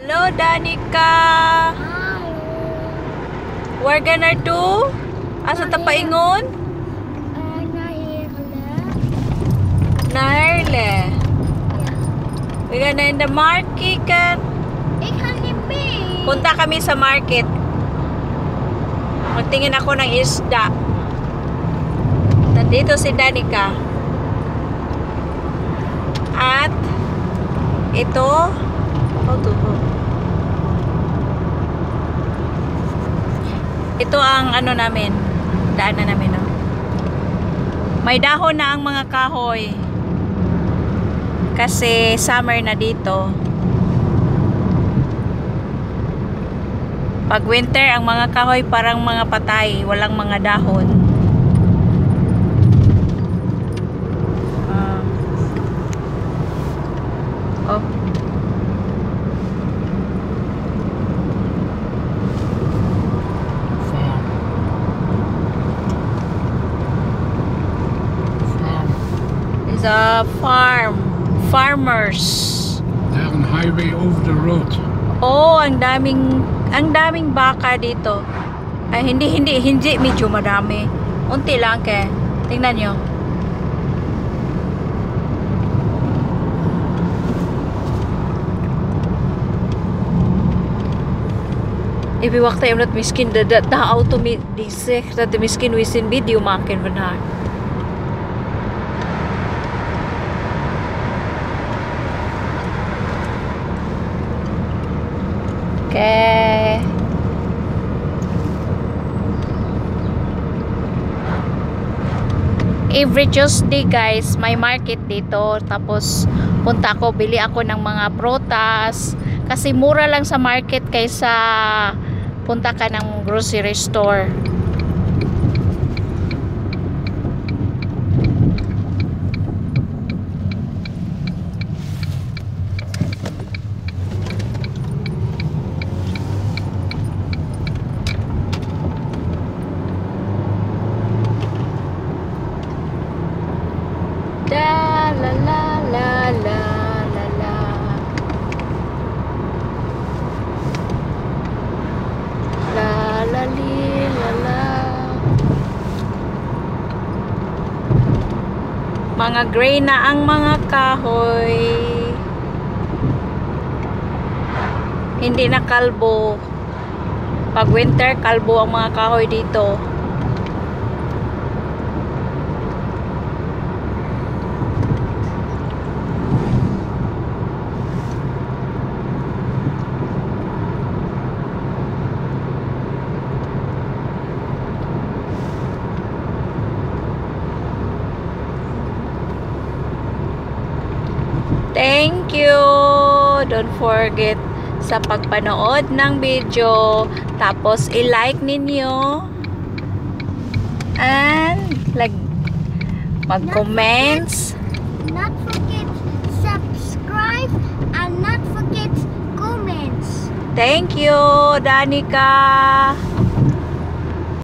Hello, Danica! We're gonna do? Asa ta paingon? Naherle. We're gonna in the market. kan? Punta kami sa market. Magtingin ako ng isda. Nandito si Danica. At ito, oh. Ito ang ano namin, daanan namin, no? May dahon na ang mga kahoy. Kasi summer na dito. Pag winter, ang mga kahoy parang mga patay, walang mga dahon. A farm. Farmers. On highway over the road. Oh, ang daming ang daming baka dito. Ay hindi hindi hindi medyo madami. Unti lang ke. Tingnan niyo. Ibi waktu yang nat miskin da da auto mi disek da miskin wisin video makin benar. Every Tuesday guys, may market dito. Tapos punta ako, bili ako ng mga prutas. Kasi mura lang sa market kaysa punta ka ng grocery store. Mga gray na ang mga kahoy. Hindi na kalbo. Pag winter, kalbo ang mga kahoy dito. Thank you! Don't forget sa pagpanood ng video. Tapos, i-like ninyo. And, like, mag-comments. Not forget subscribe and not forget comments. Thank you, Danica!